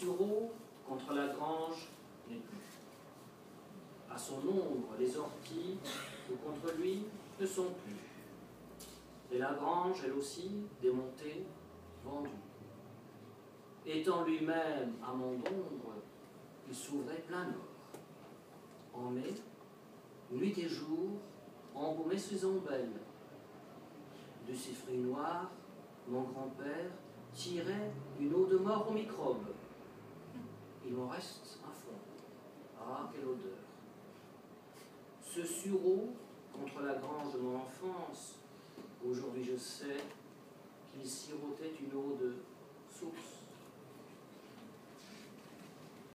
sureau contre la grange n'est plus. À son ombre, les orties ou contre lui ne sont plus. Et la grange, elle aussi, démontée, vendue. Étant lui-même à mon ombre, il s'ouvrait plein nord. En mai, nuit et jour, embaumait ses ombelles. De ses fruits noirs, mon grand-père tirait une eau de mort aux microbes. Il m'en reste un fond. Ah, quelle odeur Ce sureau contre la grange de mon enfance, aujourd'hui je sais qu'il sirotait